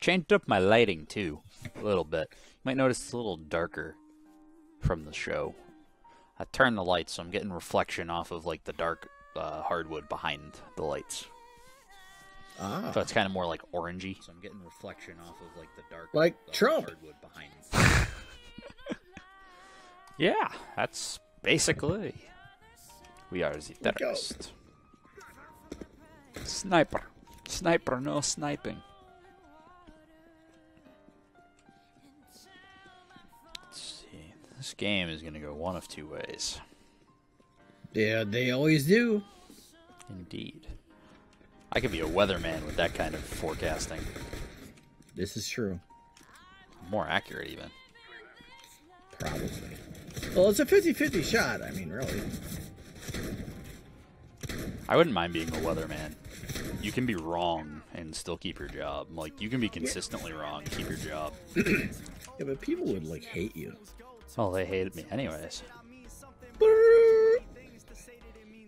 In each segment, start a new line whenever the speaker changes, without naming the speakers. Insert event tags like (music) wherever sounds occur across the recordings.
Changed up my lighting too, a little bit. You might notice it's a little darker from the show. I turned the lights, so I'm getting reflection off of like the dark uh, hardwood behind the lights.
Ah,
So it's kind of more like orangey. So I'm getting reflection off of like the dark
Like
uh,
Trump.
hardwood behind. (laughs) yeah, that's basically. We are the terrorist. Sniper. Sniper, no sniping. This game is going to go one of two ways.
yeah, they always do.
Indeed. I could be a weatherman with that kind of forecasting.
This is true.
More accurate, even.
Probably. Well, it's a 50-50 shot. I mean, really.
I wouldn't mind being a weatherman. You can be wrong and still keep your job. Like, you can be consistently wrong and keep your job. (clears throat)
Yeah, but people would like hate you.
Well, they hated me anyways.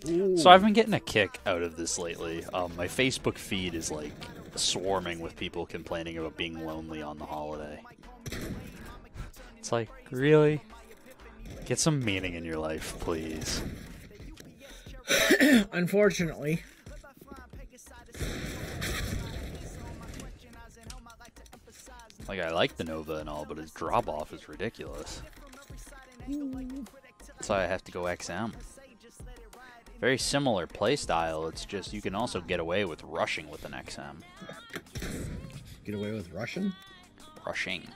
Ooh.
So I've been getting a kick out of this lately. Um, my Facebook feed is like swarming with people complaining about being lonely on the holiday. It's like, really? Get some meaning in your life, please. (coughs)
Unfortunately,
Like, I like the Nova and all, but his drop off is ridiculous. That's why I have to go XM. Very similar playstyle, it's just you can also get away with rushing with an XM.
Get away with
rushing?
Rushing.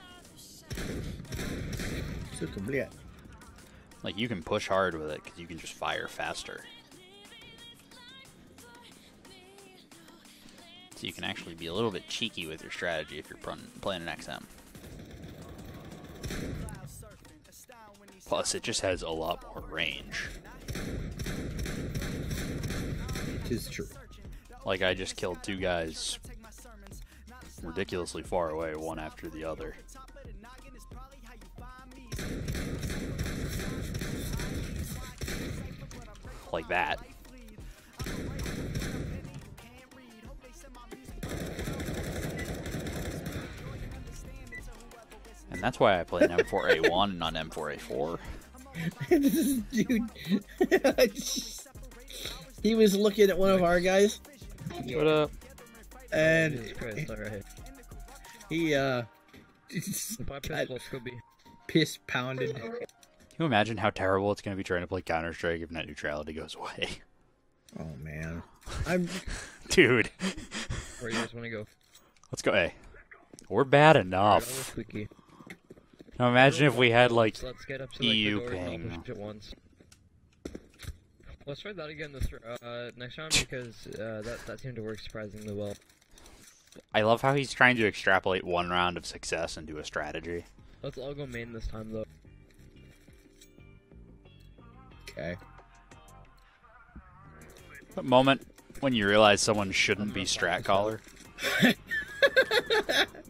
Like, you can push hard with it, because you can just fire faster. So you can actually be a little bit cheeky with your strategy if you're playing an XM. Plus, it just has a lot more range.
It is true.
Like, I just killed two guys ridiculously far away, one after the other. Like that. That's why I play an M4A1 and not M4A4. (laughs)
Dude. (laughs) he was looking at one of our guys,
What up?
and
Jesus Christ, alright.
he uh
My (laughs)
got
pistol Scooby.
piss pounded.
Can you imagine how terrible it's going to be trying to play Counter Strike if net neutrality goes away?
Oh man, I'm
Dude,
Where you guys want to go?
let's go A. We're bad
Alright, I'll
enough. Now imagine if we had like
So let's get up to like,
EU
the
ping.
I'll push it once. Let's try that again this uh, next round because uh, that that seemed to work surprisingly well.
I love how he's trying to extrapolate one round of success into a strategy.
Let's all go main this time though.
okay.
What moment when you realize someone shouldn't be strat caller? (laughs)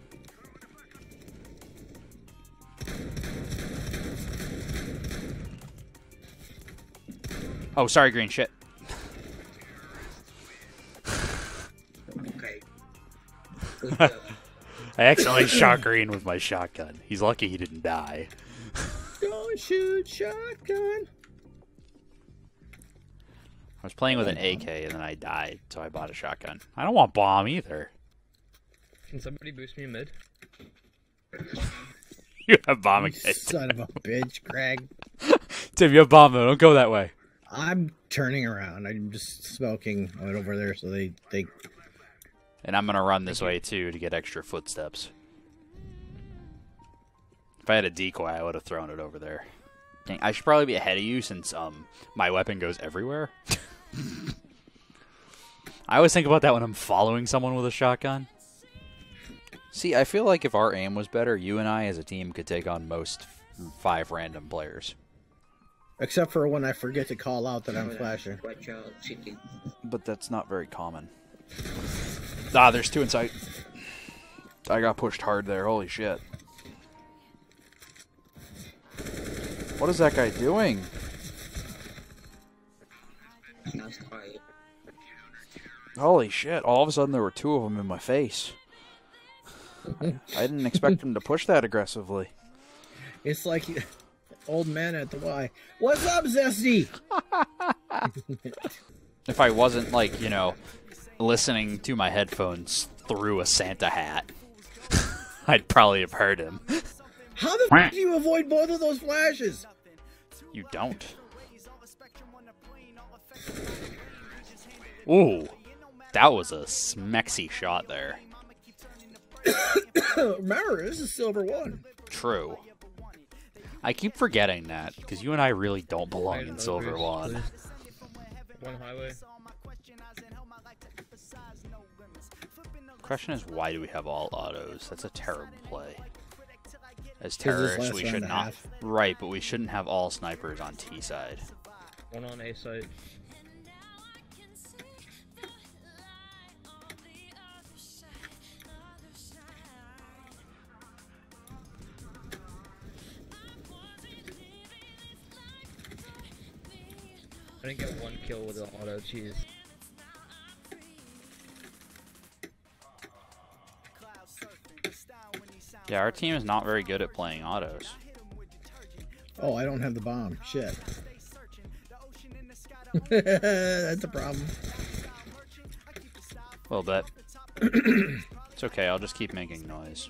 oh, sorry, green shit.
Okay. (laughs)
I accidentally shot green with my shotgun. He's lucky he didn't die.
Don't shoot shotgun.
I was playing with an AK and then I died, so I bought a shotgun. I don't want bomb either.
Can somebody boost me mid? (laughs)
You have bomb again.
son of a bitch, Craig. (laughs)
Tim, you have bomb though. Don't go that way.
I'm turning around. I'm just smoking right over there, so they they.
And I'm gonna run this way too to get extra footsteps. If I had a decoy, I would have thrown it over there. Dang, I should probably be ahead of you since um my weapon goes everywhere. (laughs) I always think about that when I'm following someone with a shotgun. See, I feel like if our aim was better, you and I as a team could take on most f- five random players.
Except for when I forget to call out that I'm flashing.
Watch out, cheating.
But that's not very common. Ah, there's two in sight. I got pushed hard there. Holy shit. What is that guy doing? Holy shit. All of a sudden there were two of them in my face. (laughs) I didn't expect him to push that aggressively.
It's like old man at the Y. What's up, Zesty? (laughs)
If I wasn't like, you know, listening to my headphones through a Santa hat, (laughs) I'd probably have heard him.
How the f- do you avoid both of those flashes?
You don't. Ooh, that was a smexy shot there. (coughs)
Remember, this is silver one.
True. I keep forgetting that because you and I really don't belong in
no
Silver One.
One highway.
Question is, why do we have all autos? That's a terrible play. As terrorists, we should not.
half.
Right, but we shouldn't have all snipers on T side.
One on A site. Kill with the auto cheese.
Yeah, our team is not very good at playing autos.
Oh, I don't have the bomb. Shit. (laughs) That's a problem.
A little bit. it's okay. I'll just keep making noise.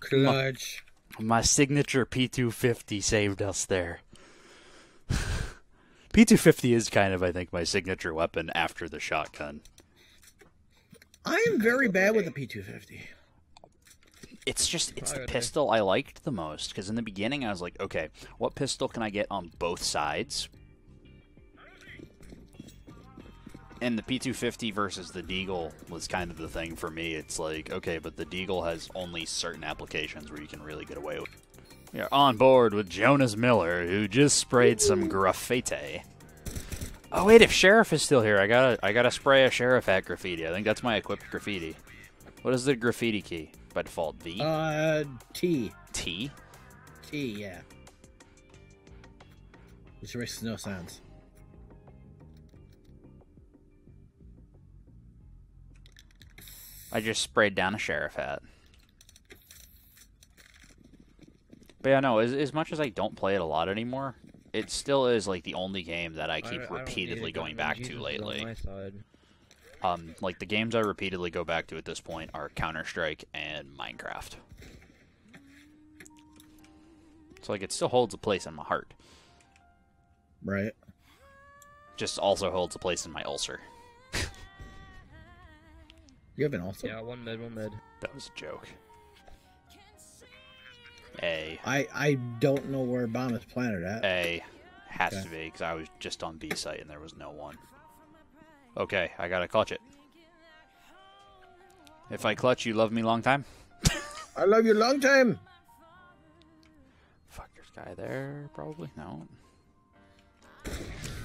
Clutch.
My signature P250 saved us there. (laughs) P250 is kind of, I think, my signature weapon after the shotgun.
I am very bad with the P250.
It's just, it's the pistol I liked the most. Because in the beginning, I was like, okay, what pistol can I get on both sides? And the P250 versus the Deagle was kind of the thing for me. It's like, okay, but the Deagle has only certain applications where you can really get away with. We are on board with Jonas Miller, who just sprayed some graffiti. Oh wait, if Sheriff is still here, I gotta I gotta spray a Sheriff at graffiti. I think that's my equipped graffiti. What is the graffiti key by default? V
Uh, T.
T.
T, yeah. Which makes no sense.
I just sprayed down a sheriff hat. But yeah, no. As, as much as I don't play it a lot anymore, it still is like the only game that I keep
I don't
repeatedly going back
Jesus
to lately.
On my side.
Um, like the games I repeatedly go back to at this point are Counter Strike and Minecraft. So like it still holds a place in my heart.
Right.
Just also holds a place in my ulcer.
You have an also.
Yeah, one mid, one mid.
That was a joke. A
I I don't know where bomb is planted at.
A has
Okay.
to be because I was just on B site and there was no one. Okay, I gotta clutch it. If I clutch, you love me long time. (laughs)
I love you long time.
Fuck, there's guy there probably. No.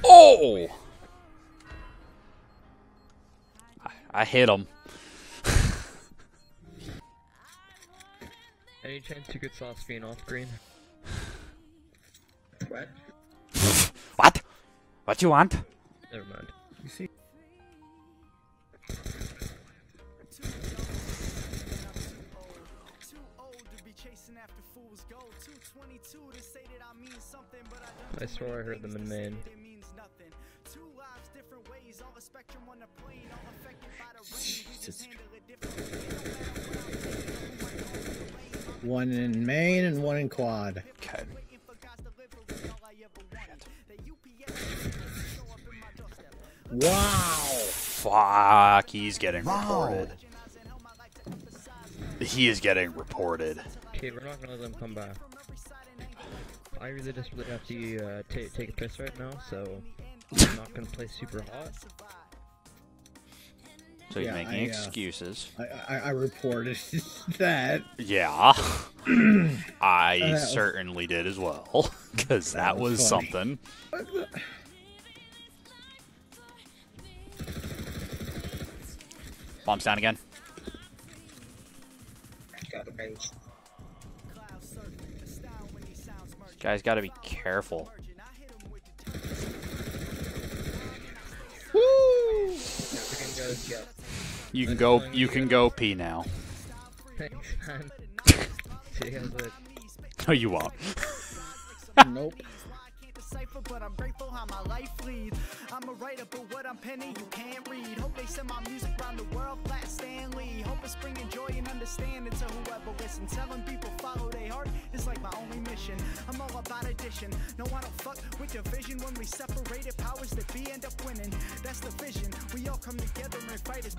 Oh! I, I hit him.
Any chance you could saw Spin off green? (sighs)
What?
What? What you want?
Never mind.
You see?
I swore I heard them in main. (laughs)
Jesus. One in main and one in quad.
Okay.
Wow.
Fuck, he's getting reported. He is getting reported.
Okay, we're not gonna let them come back. I really just really have to uh, take take a piss right now, so I'm not gonna play super hot.
So you're
Yeah,
making
I, uh,
excuses.
I, I, I reported (laughs) that.
Yeah. (clears throat) I
was-
certainly did as well. (laughs) Because that,
That
was,
was
something. Bombs down again. Guys, gotta be careful.
Woo!
Everything goes, yeah.
You can go. You can go pee now.
Thanks, man. See you guys later.
No, you won't.
Nope.
but I'm grateful how my life leads. I'm a writer, but what I'm penning you can't read. Hope they send my music around the world, flat Stanley. Hope it's bringing joy and understanding to whoever listens. Telling people follow their heart is like my only mission. I'm all about addition. No, I don't fuck with division. When we separated, powers that be end up winning. That's the vision. We all come together and fight as